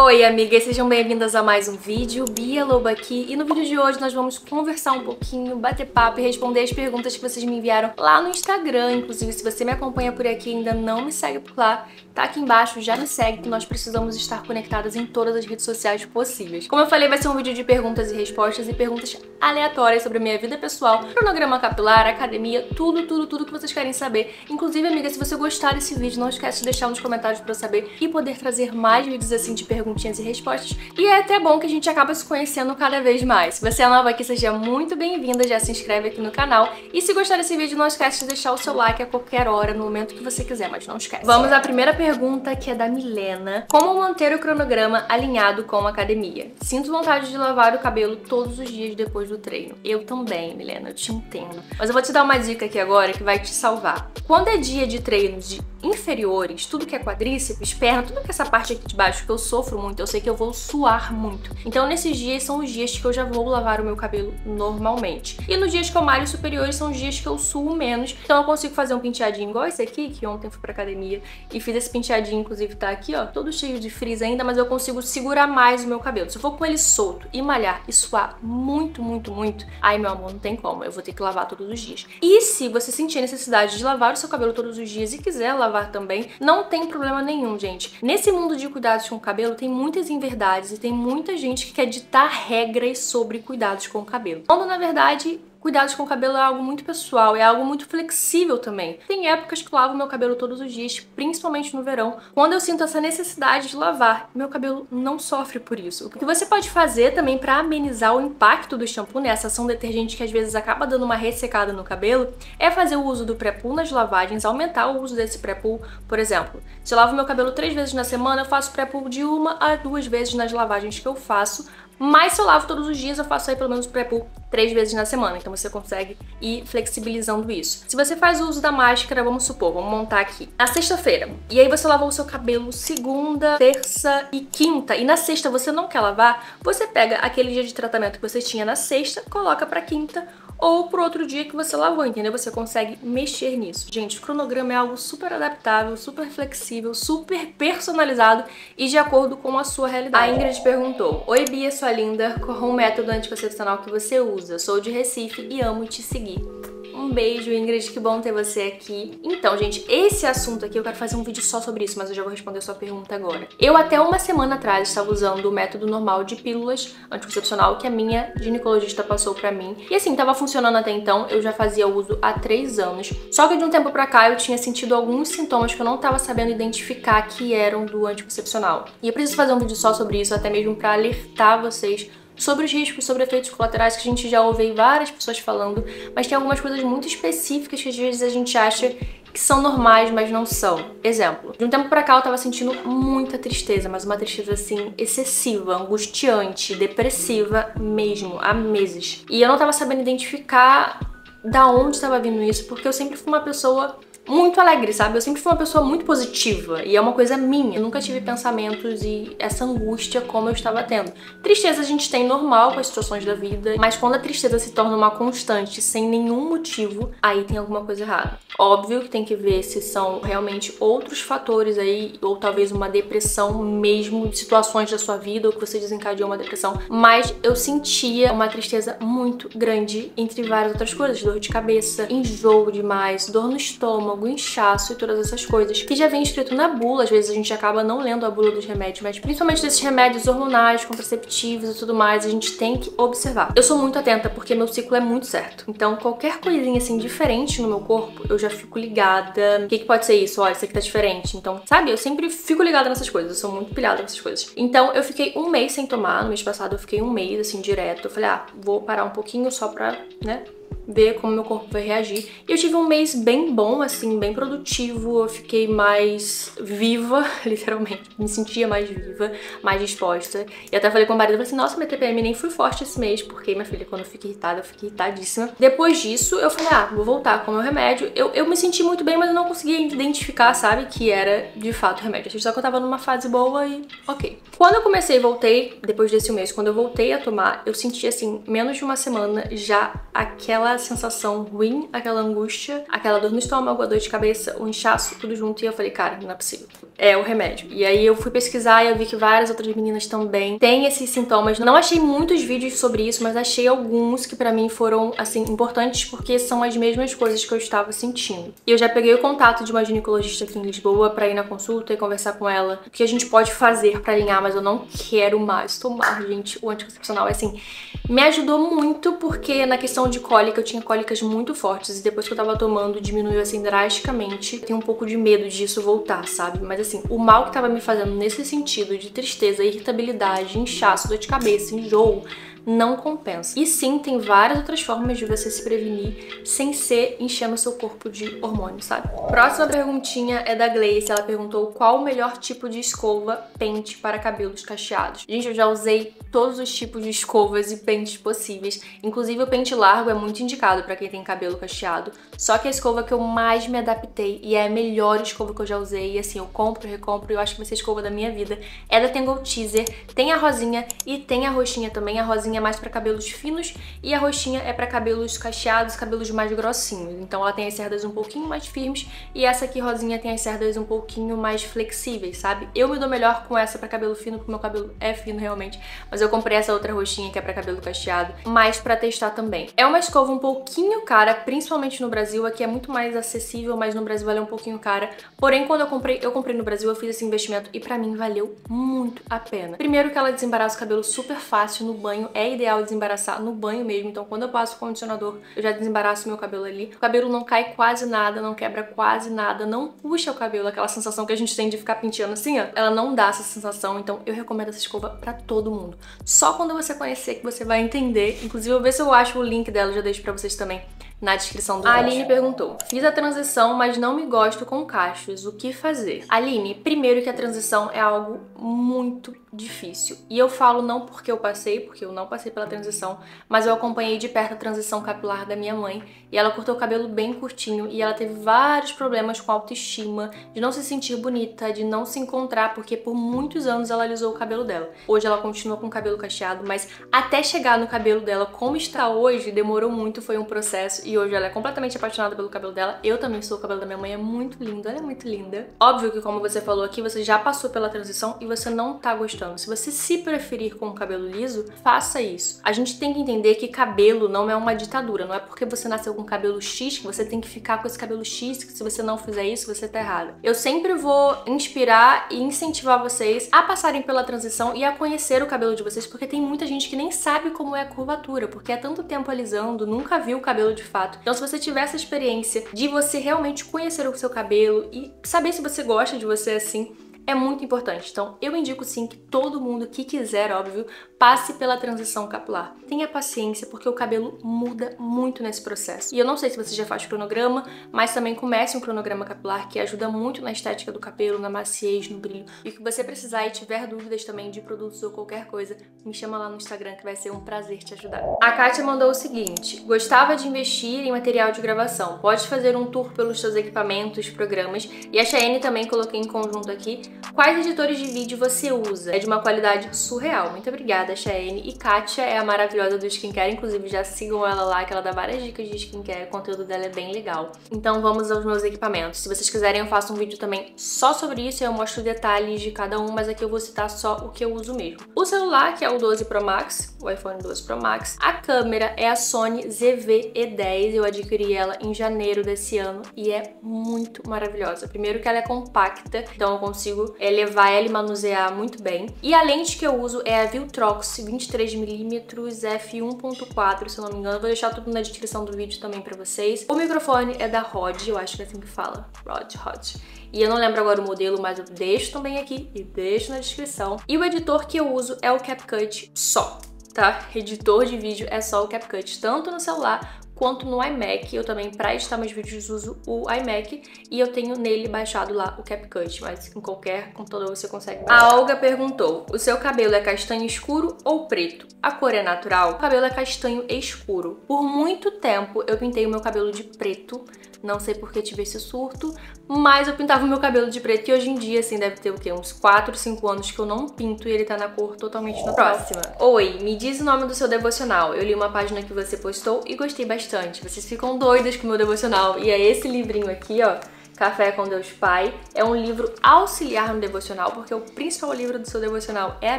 Oi, amigas, sejam bem-vindas a mais um vídeo. Bia Lobo aqui e no vídeo de hoje nós vamos conversar um pouquinho, bater papo e responder as perguntas que vocês me enviaram lá no Instagram. Inclusive, se você me acompanha por aqui e ainda não me segue por lá, tá aqui embaixo, já me segue que nós precisamos estar conectadas em todas as redes sociais possíveis. Como eu falei, vai ser um vídeo de perguntas e respostas e perguntas aleatórias sobre a minha vida pessoal, cronograma capilar, academia, tudo, tudo, tudo que vocês querem saber. Inclusive, amiga, se você gostar desse vídeo, não esquece de deixar nos comentários para eu saber e poder trazer mais vídeos assim de perguntas perguntinhas e respostas. E é até bom que a gente acaba se conhecendo cada vez mais. Se você é nova aqui, seja muito bem-vinda, já se inscreve aqui no canal. E se gostar desse vídeo, não esquece de deixar o seu like a qualquer hora, no momento que você quiser, mas não esquece. Vamos à primeira pergunta, que é da Milena. Como manter o cronograma alinhado com a academia? Sinto vontade de lavar o cabelo todos os dias depois do treino. Eu também, Milena, eu te entendo. Mas eu vou te dar uma dica aqui agora que vai te salvar. Quando é dia de treinos de inferiores, tudo que é quadríceps, perna, tudo que é essa parte aqui de baixo que eu sofro muito, eu sei que eu vou suar muito. Então nesses dias são os dias que eu já vou lavar o meu cabelo normalmente. E nos dias que eu malho superiores são os dias que eu suo menos, então eu consigo fazer um penteadinho igual esse aqui, que ontem fui pra academia e fiz esse penteadinho, inclusive tá aqui, ó, todo cheio de frizz ainda, mas eu consigo segurar mais o meu cabelo. Se eu for com ele solto e malhar e suar muito, muito, muito, aí meu amor, não tem como, eu vou ter que lavar todos os dias. E se você sentir necessidade de lavar o seu cabelo todos os dias e quiser lavar lavar também, não tem problema nenhum, gente. Nesse mundo de cuidados com o cabelo, tem muitas inverdades e tem muita gente que quer ditar regras sobre cuidados com o cabelo. Quando, na verdade, Cuidados com o cabelo é algo muito pessoal, é algo muito flexível também. Tem épocas que eu lavo meu cabelo todos os dias, principalmente no verão, quando eu sinto essa necessidade de lavar. Meu cabelo não sofre por isso. O que você pode fazer também para amenizar o impacto do shampoo, né, essa ação detergente que às vezes acaba dando uma ressecada no cabelo, é fazer o uso do pré-poo nas lavagens, aumentar o uso desse pré-poo. Por exemplo, se eu lavo meu cabelo três vezes na semana, eu faço pré-poo de uma a duas vezes nas lavagens que eu faço, mas se eu lavo todos os dias, eu faço aí pelo menos pré-poo três vezes na semana. Então você consegue ir flexibilizando isso. Se você faz o uso da máscara, vamos supor, vamos montar aqui. Na sexta-feira. E aí você lavou o seu cabelo segunda, terça e quinta. E na sexta você não quer lavar, você pega aquele dia de tratamento que você tinha na sexta, coloca pra quinta ou pro outro dia que você lavou, entendeu? Você consegue mexer nisso. Gente, o cronograma é algo super adaptável, super flexível, super personalizado e de acordo com a sua realidade. A Ingrid perguntou: Oi Bia, sua linda, qual o método anticoncepcional que você usa? Sou de Recife e amo te seguir. Um beijo, Ingrid, que bom ter você aqui. Então, gente, esse assunto aqui eu quero fazer um vídeo só sobre isso, mas eu já vou responder a sua pergunta agora. Eu até uma semana atrás estava usando o método normal de pílulas anticoncepcional que a minha ginecologista passou pra mim. E assim, tava funcionando até então, eu já fazia uso há três anos. Só que de um tempo pra cá eu tinha sentido alguns sintomas que eu não tava sabendo identificar que eram do anticoncepcional. E eu preciso fazer um vídeo só sobre isso, até mesmo pra alertar vocês sobre os riscos, sobre efeitos colaterais que a gente já ouve várias pessoas falando, mas tem algumas coisas muito específicas que às vezes a gente acha que são normais, mas não são. Exemplo, de um tempo pra cá eu tava sentindo muita tristeza, mas uma tristeza assim excessiva, angustiante, depressiva mesmo, há meses. E eu não tava sabendo identificar da onde estava vindo isso, porque eu sempre fui uma pessoa muito alegre, sabe? Eu sempre fui uma pessoa muito positiva e é uma coisa minha. Eu nunca tive pensamentos e essa angústia como eu estava tendo. Tristeza a gente tem normal com as situações da vida, mas quando a tristeza se torna uma constante sem nenhum motivo, aí tem alguma coisa errada. Óbvio que tem que ver se são realmente outros fatores aí, ou talvez uma depressão mesmo, situações da sua vida, ou que você desencadeou uma depressão, mas eu sentia uma tristeza muito grande entre várias outras coisas, dor de cabeça, enjoo demais, dor no estômago, estômago, inchaço e todas essas coisas, que já vem escrito na bula, às vezes a gente acaba não lendo a bula dos remédios, mas principalmente desses remédios hormonais, contraceptivos e tudo mais, a gente tem que observar. Eu sou muito atenta porque meu ciclo é muito certo, então qualquer coisinha assim diferente no meu corpo, eu já fico ligada. O que, que pode ser isso? Olha, isso aqui tá diferente. Então, sabe, eu sempre fico ligada nessas coisas, eu sou muito pilhada nessas coisas. Então, eu fiquei um mês sem tomar, no mês passado eu fiquei um mês assim direto. Eu falei, ah, vou parar um pouquinho só pra, né, ver como meu corpo vai reagir. E eu tive um mês bem bom, assim, bem produtivo, eu fiquei mais viva, literalmente, me sentia mais viva, mais disposta. E até falei com o marido, falei assim, nossa, minha TPM nem foi forte esse mês, porque minha filha, quando eu fico irritada, eu fico irritadíssima. Depois disso, eu falei, ah, vou voltar com o meu remédio. Eu, eu me senti muito bem, mas eu não conseguia identificar, sabe, que era de fato remédio. Só que eu tava numa fase boa e ok. Quando eu comecei e voltei, depois desse mês, quando eu voltei a tomar, eu senti, assim, menos de uma semana já aquela sensação ruim, aquela angústia, aquela dor no estômago, a dor de cabeça, o inchaço, tudo junto. E eu falei, cara, não é possível. É o remédio. E aí eu fui pesquisar e eu vi que várias outras meninas também têm esses sintomas. Não achei muitos vídeos sobre isso, mas achei alguns que para mim foram, assim, importantes porque são as mesmas coisas que eu estava sentindo. E eu já peguei o contato de uma ginecologista aqui em Lisboa para ir na consulta e conversar com ela o que a gente pode fazer para alinhar, mas eu não quero mais tomar, gente, o anticoncepcional. Assim, me ajudou muito porque na questão de cólica eu tinha cólicas muito fortes e depois que eu tava tomando diminuiu assim drasticamente. Tenho um pouco de medo disso voltar, sabe? Mas assim, o mal que tava me fazendo nesse sentido de tristeza, irritabilidade, inchaço, dor de cabeça, enjoo, não compensa. E sim, tem várias outras formas de você se prevenir sem ser enchendo seu corpo de hormônio, sabe? Próxima perguntinha é da Gleice. Ela perguntou qual o melhor tipo de escova pente para cabelos cacheados. Gente, eu já usei todos os tipos de escovas e pentes possíveis. Inclusive o pente largo é muito indicado para quem tem cabelo cacheado. Só que a escova que eu mais me adaptei e é a melhor escova que eu já usei, e assim, eu compro, recompro, e eu acho que vai ser a escova da minha vida, é da Tangle Teaser. Tem a rosinha e tem a roxinha também. A rosinha é mais para cabelos finos e a roxinha é para cabelos cacheados, cabelos mais grossinhos. Então ela tem as cerdas um pouquinho mais firmes e essa aqui rosinha tem as cerdas um pouquinho mais flexíveis, sabe? Eu me dou melhor com essa para cabelo fino, porque meu cabelo é fino realmente, mas eu comprei essa outra roxinha que é para cabelo cacheado, mais para testar também. É uma escova um pouquinho cara, principalmente no Brasil, aqui é muito mais acessível, mas no Brasil ela é um pouquinho cara. Porém, quando eu comprei, eu comprei no Brasil, eu fiz esse investimento e para mim valeu muito a pena. Primeiro que ela desembaraça o cabelo super fácil no banho, é ideal desembaraçar no banho mesmo. Então, quando eu passo o condicionador, eu já desembaraço meu cabelo ali. O cabelo não cai quase nada, não quebra quase nada, não puxa o cabelo, aquela sensação que a gente tem de ficar penteando assim, ó. Ela não dá essa sensação, então eu recomendo essa escova pra todo mundo. Só quando você conhecer que você vai entender. Inclusive, eu vou ver se eu acho o link dela, já deixo pra vocês também na descrição do vídeo. A Aline perguntou: Fiz a transição, mas não me gosto com cachos. O que fazer? Aline, primeiro que a transição é algo muito difícil. E eu falo não porque eu passei, porque eu não passei pela transição, mas eu acompanhei de perto a transição capilar da minha mãe e ela cortou o cabelo bem curtinho e ela teve vários problemas com autoestima, de não se sentir bonita, de não se encontrar, porque por muitos anos ela alisou o cabelo dela. Hoje ela continua com o cabelo cacheado, mas até chegar no cabelo dela como está hoje, demorou muito, foi um processo e hoje ela é completamente apaixonada pelo cabelo dela. Eu também sou, o cabelo da minha mãe é muito lindo, ela é muito linda. Óbvio que como você falou aqui, você já passou pela transição e você não tá gostando. Se você se preferir com o cabelo liso, faça isso. A gente tem que entender que cabelo não é uma ditadura. Não é porque você nasceu com cabelo X que você tem que ficar com esse cabelo X, que se você não fizer isso, você tá errado. Eu sempre vou inspirar e incentivar vocês a passarem pela transição e a conhecer o cabelo de vocês, porque tem muita gente que nem sabe como é a curvatura, porque é tanto tempo alisando, nunca viu o cabelo de fato. Então, se você tiver essa experiência de você realmente conhecer o seu cabelo e saber se você gosta de você assim, é muito importante. Então, eu indico sim que todo mundo que quiser, óbvio, passe pela transição capilar. Tenha paciência, porque o cabelo muda muito nesse processo. E eu não sei se você já faz cronograma, mas também comece um cronograma capilar que ajuda muito na estética do cabelo, na maciez, no brilho. E o que você precisar e tiver dúvidas também de produtos ou qualquer coisa, me chama lá no Instagram que vai ser um prazer te ajudar. A Kátia mandou o seguinte: gostava de investir em material de gravação. Pode fazer um tour pelos seus equipamentos, programas. E a Cheyenne também coloquei em conjunto aqui Quais editores de vídeo você usa? É de uma qualidade surreal. Muito obrigada, Cheyenne. E Kátia é a maravilhosa do skincare, inclusive já sigam ela lá, que ela dá várias dicas de skincare, o conteúdo dela é bem legal. Então vamos aos meus equipamentos. Se vocês quiserem eu faço um vídeo também só sobre isso, eu mostro detalhes de cada um, mas aqui eu vou citar só o que eu uso mesmo. O celular, que é o 12 Pro Max, o iPhone 12 Pro Max. A câmera é a Sony ZV-E10, eu adquiri ela em janeiro desse ano e é muito maravilhosa. Primeiro que ela é compacta, então eu consigo levar ela e manusear muito bem. E a lente que eu uso é a Viltrox 23mm f1.4, se eu não me engano. Vou deixar tudo na descrição do vídeo também pra vocês. O microfone é da Rod, eu acho que é assim que fala. Rod, Rod. E eu não lembro agora o modelo, mas eu deixo também aqui e deixo na descrição. E o editor que eu uso é o CapCut só tá? Editor de vídeo é só o CapCut, tanto no celular quanto no iMac. Eu também, para editar meus vídeos, uso o iMac e eu tenho nele baixado lá o CapCut, mas em qualquer computador você consegue. A Olga perguntou: o seu cabelo é castanho escuro ou preto? A cor é natural? O cabelo é castanho escuro. Por muito tempo eu pintei o meu cabelo de preto, Não sei por que tive esse surto, mas eu pintava o meu cabelo de preto e hoje em dia, assim, deve ter o quê? Uns 4, 5 anos que eu não pinto e ele tá na cor totalmente natural. Próxima. Oi, me diz o nome do seu devocional. Eu li uma página que você postou e gostei bastante. Vocês ficam doidas com o meu devocional. E é esse livrinho aqui, ó Café com Deus Pai. É um livro auxiliar no devocional, porque o principal livro do seu devocional é a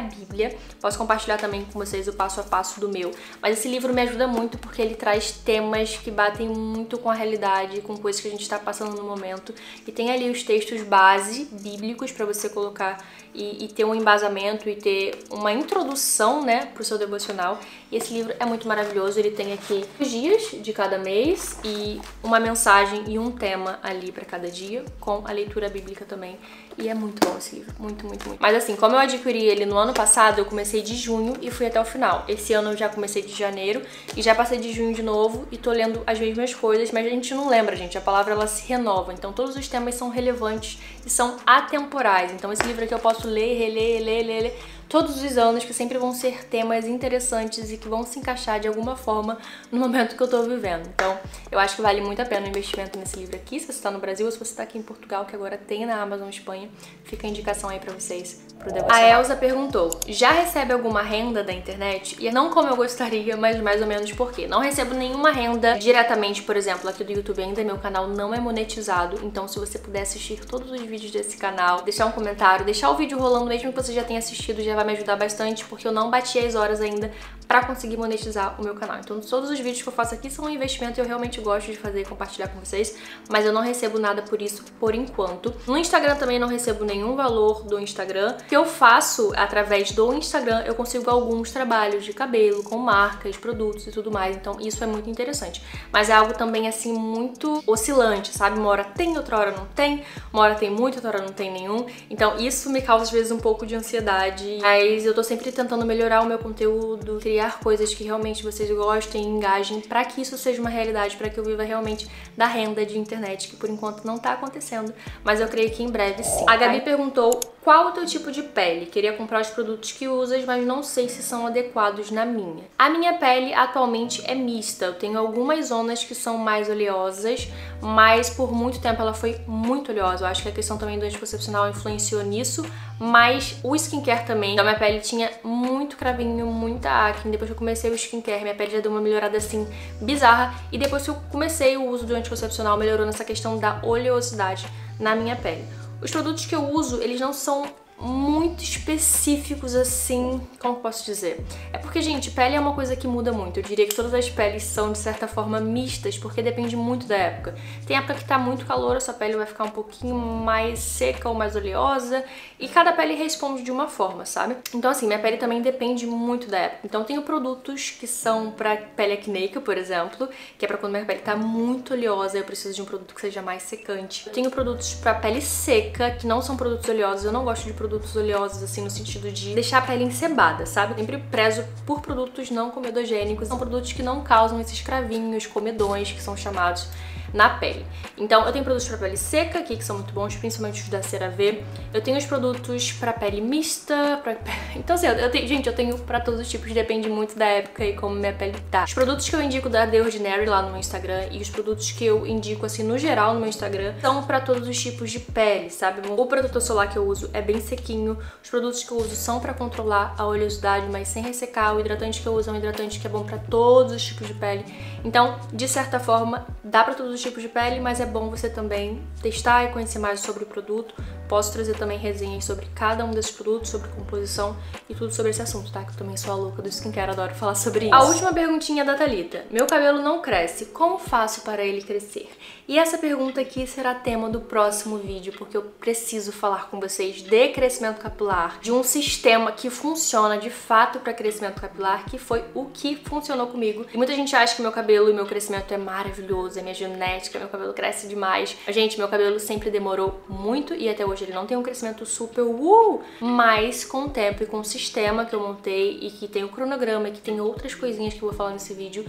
Bíblia. Posso compartilhar também com vocês o passo a passo do meu. Mas esse livro me ajuda muito porque ele traz temas que batem muito com a realidade, com coisas que a gente está passando no momento. E tem ali os textos base bíblicos para você colocar e, e, ter um embasamento e ter uma introdução, né, pro seu devocional. E esse livro é muito maravilhoso. Ele tem aqui os dias de cada mês e uma mensagem e um tema ali para cada dia, com a leitura bíblica também. E é muito bom esse livro, muito, muito, muito. Mas assim, como eu adquiri ele no ano passado, eu comecei de junho e fui até o final. Esse ano eu já comecei de janeiro e já passei de junho de novo e tô lendo as mesmas coisas, mas a gente não lembra, gente. A palavra ela se renova. Então todos os temas são relevantes e são atemporais. Então esse livro aqui eu posso ler, reler, ler, ler, ler todos os anos, que sempre vão ser temas interessantes e que vão se encaixar de alguma forma no momento que eu tô vivendo. Então, eu acho que vale muito a pena o investimento nesse livro aqui, se você tá no Brasil ou se você tá aqui em Portugal, que agora tem na Amazon Espanha. Fica a indicação aí pra vocês pro. A Elsa perguntou: já recebe alguma renda da internet? E não como eu gostaria, mas mais ou menos por quê? Não recebo nenhuma renda diretamente, por exemplo, aqui do YouTube ainda meu canal não é monetizado, então se você puder assistir todos os vídeos desse canal, deixar um comentário, deixar o vídeo rolando mesmo que você já tenha assistido, já vai me ajudar bastante, porque eu não bati as horas ainda para conseguir monetizar o meu canal. Então todos os vídeos que eu faço aqui são um investimento e eu realmente gosto de fazer e compartilhar com vocês, mas eu não recebo nada por isso por enquanto. No Instagram também não recebo nenhum valor do Instagram que eu faço através do Instagram, eu consigo alguns trabalhos de cabelo com marcas, produtos e tudo mais. Então isso é muito interessante. Mas é algo também assim muito oscilante, sabe? Uma hora tem, outra hora não tem, uma hora tem muito, outra hora não tem nenhum. Então isso me causa às vezes um pouco de ansiedade. Mas eu tô sempre tentando melhorar o meu conteúdo, criar coisas que realmente vocês gostem, engajem, para que isso seja uma realidade, para que eu viva realmente da renda de internet, que por enquanto não tá acontecendo, mas eu creio que em breve sim. A Gabi perguntou qual o teu tipo de pele? Queria comprar os produtos que usas, mas não sei se são adequados na minha. A minha pele atualmente é mista. Eu tenho algumas zonas que são mais oleosas, mas por muito tempo ela foi muito oleosa. Eu acho que a questão também do anticoncepcional influenciou nisso, mas o skincare também. Então minha pele tinha muito cravinho, muita acne. Depois que eu comecei o skincare, minha pele já deu uma melhorada assim bizarra. E depois que eu comecei o uso do anticoncepcional, melhorou nessa questão da oleosidade na minha pele. Os produtos que eu uso, eles não são muito específicos assim, como posso dizer? É porque, gente, pele é uma coisa que muda muito. Eu diria que todas as peles são, de certa forma, mistas, porque depende muito da época. Tem época que tá muito calor, a sua pele vai ficar um pouquinho mais seca ou mais oleosa, e cada pele responde de uma forma, sabe? Então, assim, minha pele também depende muito da época. Então, tenho produtos que são pra pele acneica, por exemplo, que é pra quando minha pele tá muito oleosa, eu preciso de um produto que seja mais secante. Eu tenho produtos pra pele seca, que não são produtos oleosos, eu não gosto de produtos produtos oleosos, assim, no sentido de deixar a pele encebada, sabe? Sempre prezo por produtos não comedogênicos. São produtos que não causam esses cravinhos, comedões, que são chamados na pele. Então, eu tenho produtos para pele seca aqui, que são muito bons, principalmente os da CeraVe. Eu tenho os produtos para pele mista, pra... Então, assim, eu tenho... Gente, eu tenho para todos os tipos, depende muito da época e como minha pele tá. Os produtos que eu indico da The Ordinary lá no meu Instagram e os produtos que eu indico, assim, no geral no meu Instagram, são para todos os tipos de pele, sabe? O protetor solar que eu uso é bem sequinho. Os produtos que eu uso são para controlar a oleosidade, mas sem ressecar. O hidratante que eu uso é um hidratante que é bom para todos os tipos de pele. Então, de certa forma, dá para todos os tipos de pele, mas é bom você também testar e conhecer mais sobre o produto. Posso trazer também resenhas sobre cada um desses produtos, sobre composição e tudo sobre esse assunto, tá? Que eu também sou a louca do skincare, adoro falar sobre isso. A última perguntinha da Thalita. Meu cabelo não cresce, como faço para ele crescer? E essa pergunta aqui será tema do próximo vídeo, porque eu preciso falar com vocês de crescimento capilar, de um sistema que funciona de fato para crescimento capilar, que foi o que funcionou comigo. E muita gente acha que meu cabelo e meu crescimento é maravilhoso, é minha genética, meu cabelo cresce demais. Gente, meu cabelo sempre demorou muito e até hoje ele não tem um crescimento super uh, mas com o tempo e com o sistema que eu montei e que tem o cronograma e que tem outras coisinhas que eu vou falar nesse vídeo,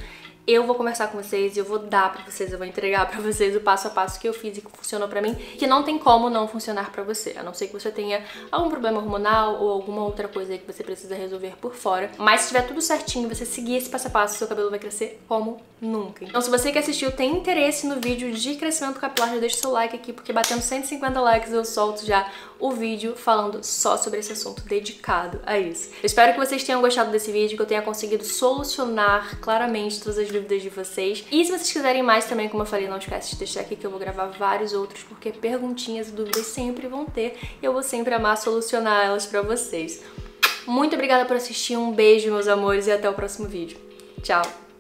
eu vou conversar com vocês e eu vou dar pra vocês, eu vou entregar pra vocês o passo a passo que eu fiz e que funcionou pra mim, que não tem como não funcionar pra você, a não ser que você tenha algum problema hormonal ou alguma outra coisa que você precisa resolver por fora. Mas se tiver tudo certinho, você seguir esse passo a passo, seu cabelo vai crescer como nunca. Então se você que assistiu tem interesse no vídeo de crescimento capilar, já deixa o seu like aqui, porque batendo 150 likes eu solto já o vídeo falando só sobre esse assunto, dedicado a isso. Eu espero que vocês tenham gostado desse vídeo, que eu tenha conseguido solucionar claramente todas as dúvidas de vocês. E se vocês quiserem mais também, como eu falei, não esquece de deixar aqui que eu vou gravar vários outros, porque perguntinhas e dúvidas sempre vão ter e eu vou sempre amar solucionar elas pra vocês. Muito obrigada por assistir, um beijo, meus amores, e até o próximo vídeo. Tchau!